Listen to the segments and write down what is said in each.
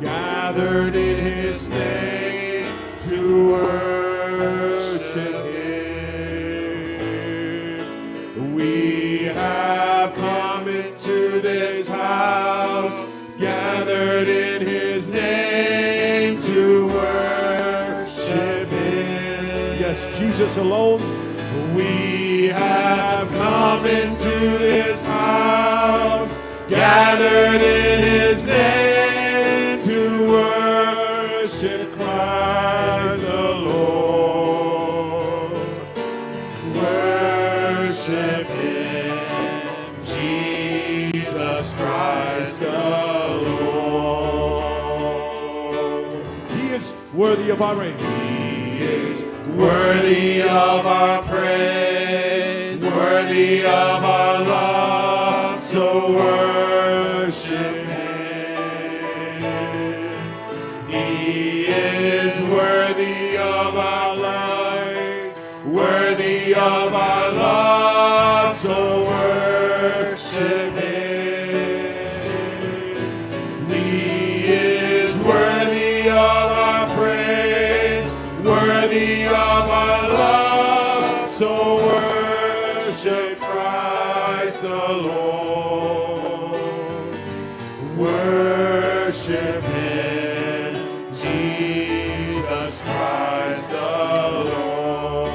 gathered in his name to worship him. We have come into this house, gathered in his name to worship him. Yes, Jesus alone. We have come into this house, gathered in his name Jesus Christ Lord. He is worthy of our praise. He is worthy of our praise, worthy of our love, so worship Him. He is worthy of our lives, worthy of our love, so worthy of our love. So worship Christ the Lord. Worship Him, Jesus Christ the Lord.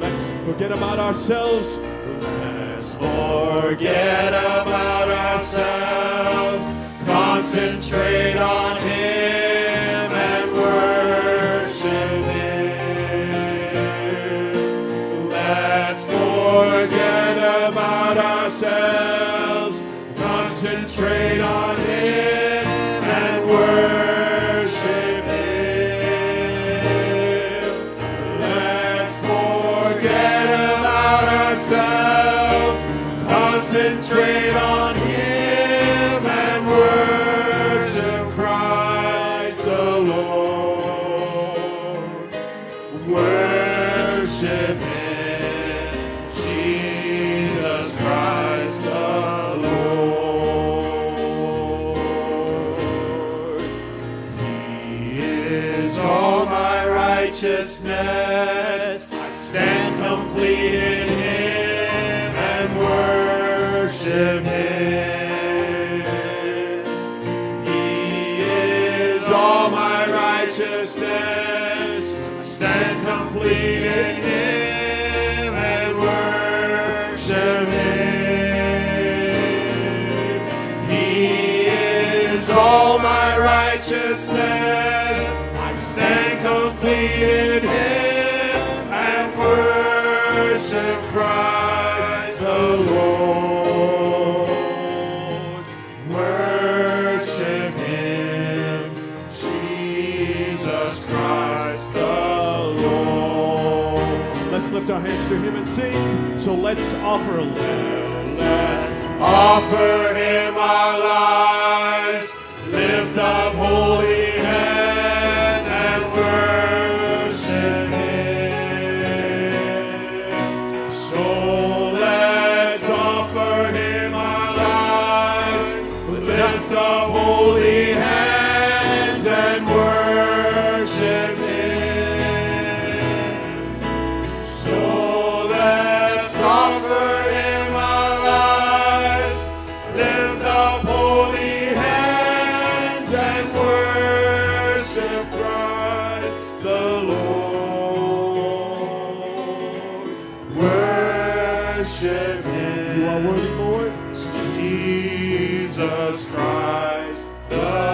Let's forget about ourselves. Let's forget about ourselves, concentrate on concentrate on Him and worship Christ the Lord. Worship Him, Jesus Christ the Lord. He is all my righteousness. I stand complete in Him complete in Him He is all my righteousness. I stand completed in and worship Christ Christ the Lord. Let's lift our hands to Him and sing. So let's offer. Let's offer him our lives, Jesus Christ, the